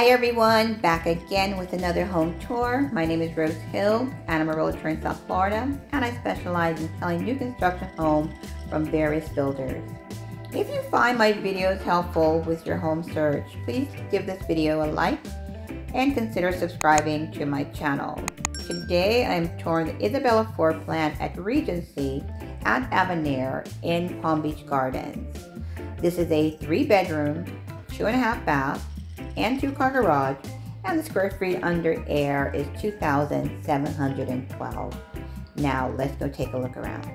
Hi everyone, back again with another home tour. My name is Rose Hill and I'm a realtor in South Florida and I specialize in selling new construction homes from various builders. If you find my videos helpful with your home search, please give this video a like and consider subscribing to my channel. Today I'm touring the Isabella floor plan at Regency at Avenir in Palm Beach Gardens. This is a three bedroom, two and a half bath, and two car garage, and the square feet under air is 2,712. Now let's go take a look around.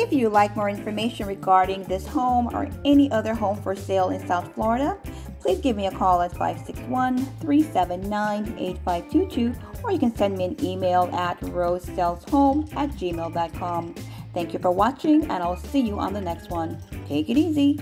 If you like more information regarding this home or any other home for sale in South Florida, please give me a call at 561-379-8522 or you can send me an email at rosesaleshome at gmail.com. Thank you for watching and I'll see you on the next one. Take it easy.